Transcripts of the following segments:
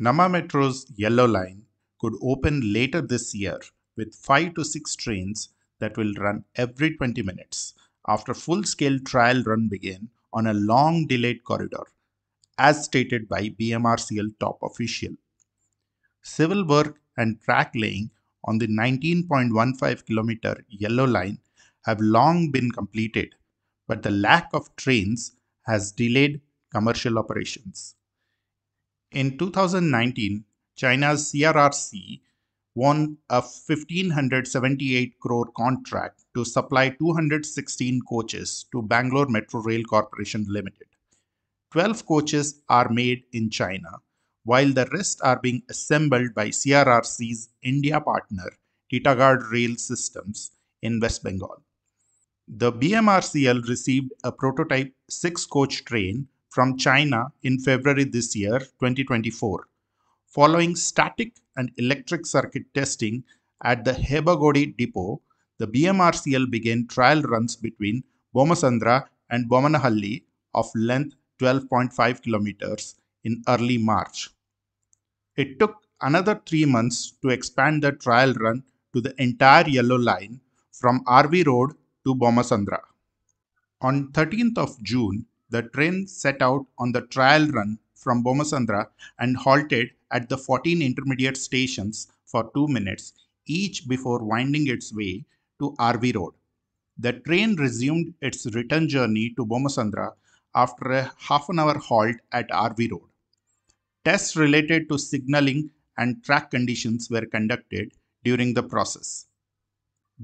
Namma Metro's Yellow Line could open later this year with 5 to 6 trains that will run every 20 minutes after full-scale trial run begin on a long delayed corridor, as stated by BMRCL top official. Civil work and track laying on the 19.15 kilometer yellow line have long been completed, but the lack of trains has delayed commercial operations. In 2019, China's CRRC won a 1578 crore contract to supply 216 coaches to Bangalore Metro Rail Corporation Limited. 12 coaches are made in China, while the rest are being assembled by CRRC's India partner, Titagarh Rail Systems in West Bengal. The BMRCL received a prototype 6 coach train from China in February this year, 2024, following static and electric circuit testing at the Hebbagodi depot. The BMRCL began trial runs between Bomasandra and Bomanahalli of length 12.5 kilometers in early March. It took another three months to expand the trial run to the entire yellow line from RV Road to Bomasandra. On 13th of June, the train set out on the trial run from Bomasandra and halted at the 14 intermediate stations for two minutes, each before winding its way to RV Road. The train resumed its return journey to Bomasandra after a half an hour halt at RV Road. Tests related to signaling and track conditions were conducted during the process.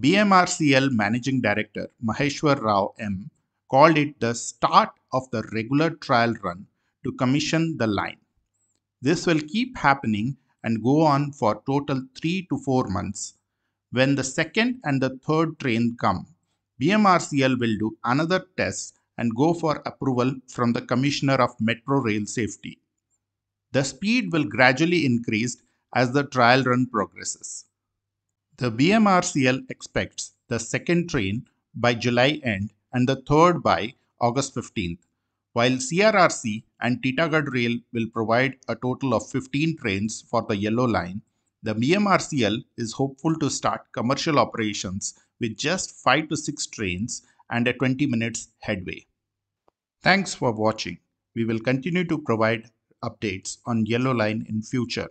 BMRCL Managing Director Maheshwar Rao M called it the start of the regular trial run to commission the line. This will keep happening and go on for total 3 to 4 months. When the second and the third train come, BMRCL will do another test and go for approval from the Commissioner of Metro Rail Safety. The speed will gradually increase as the trial run progresses. The BMRCL expects the second train by July end and the third by August 15th, while CRRC and Titagarh Rail will provide a total of 15 trains for the Yellow Line. The BMRCL is hopeful to start commercial operations with just 5 to 6 trains and a 20 minutes headway. Thanks for watching. We will continue to provide updates on Yellow Line in future.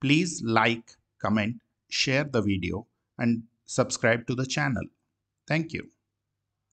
Please like, comment, share the video and subscribe to the channel. Thank you.